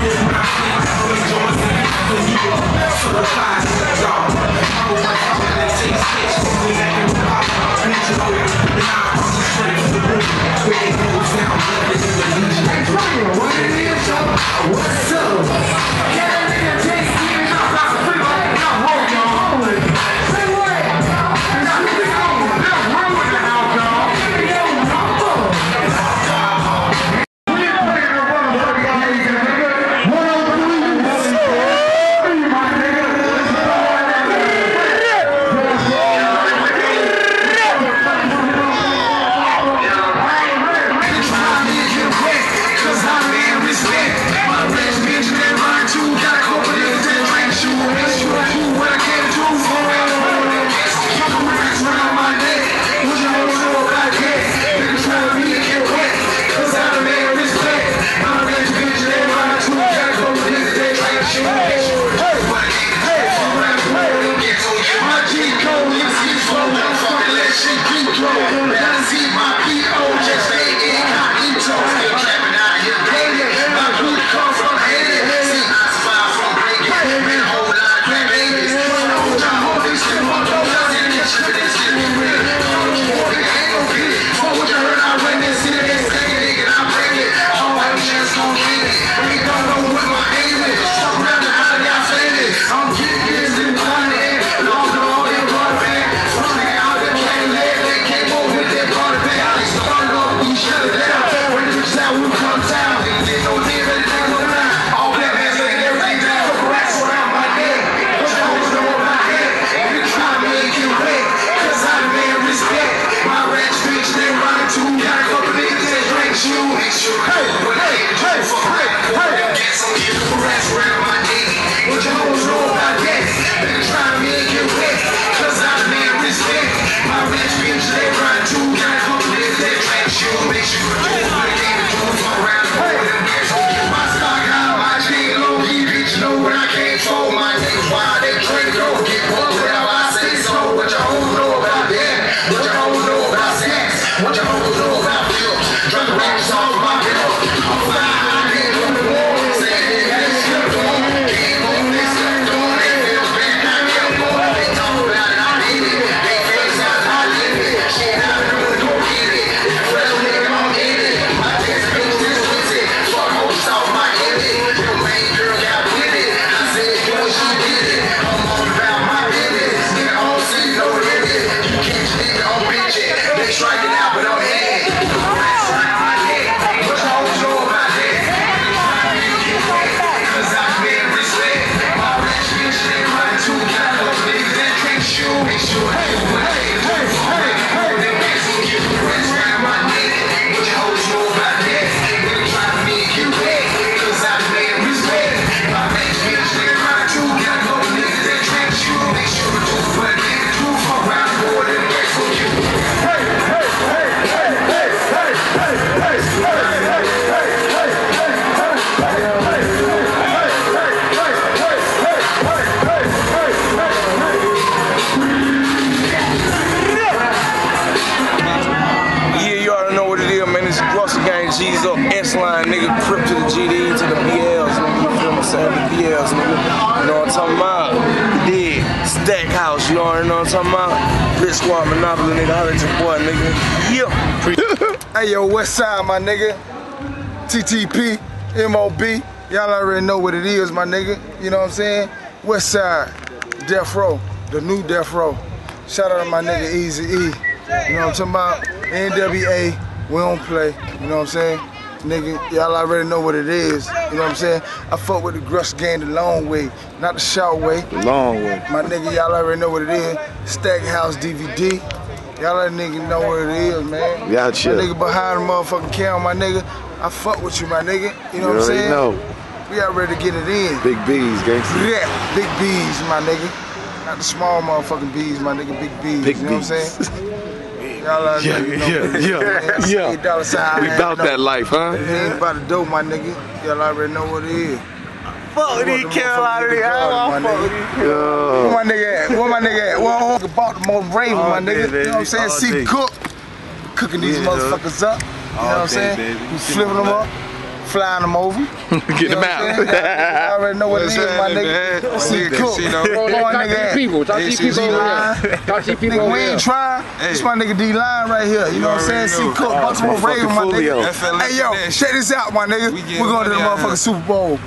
Johnson, Anthony Johnson, Anthony, dog. Dig. Stackhouse, you already know what I'm talking about? Bitch squad monopoly, nigga. Holla at your boy, nigga. Yep. hey, yo, West Side, my nigga. TTP, MOB. Y'all already know what it is, my nigga. You know what I'm saying? West Side, Death Row, the new Death Row. Shout out to my nigga Easy E. You know what I'm talking about? NWA, we don't play. You know what I'm saying? Nigga, y'all already know what it is. You know what I'm saying? I fuck with the Grush gang the long way, not the short way. The long way. My nigga, y'all already know what it is. Stackhouse DVD. Y'all let nigga know what it is, man. Y'all My nigga behind the motherfucking camera, my nigga. I fuck with you, my nigga. You know You what I'm saying? know. We out ready to get it in. Big B's, gangster. Yeah, big bees, my nigga. Not the small motherfucking bees, my nigga. Big bees. Big you know bees. what I'm saying? Y'all Yeah, know, you know yeah, what yeah, yeah. Eight dollar sign. We man, about that life, huh? It ain't about the dope, my nigga. Y'all already know what it is. Fuck with these Carolina niggas. I don't fuck with these Where my nigga at? Where my nigga at? Well, I bought the most Raven, All my day, nigga. you know what I'm saying? See. Cook cooking these Yeah, motherfuckers up. You know what I'm saying? baby. We flipping them up, flying them over. Get him out. I already know what it is, my nigga. See Cook. Boy, nigga at. people. Talk to these people over here. Talk to these people Nigga, over we ain't trying. This my nigga D line right here. You know what I'm saying? See know. Cook, Baltimore motherfucking Raven, my nigga. Hey yo, check this out, my nigga. We We getting going to the motherfucking. Super Bowl.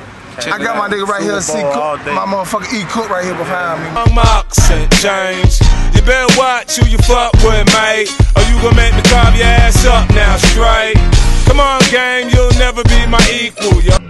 I got my nigga right here, C Super Bowl all Cook. My motherfucking E Cook right here behind me. Young Mark St. James. You better watch who you fuck with, mate. Or you gon' make me carve your ass up now, straight. Come on, gang, you'll never be my equal. You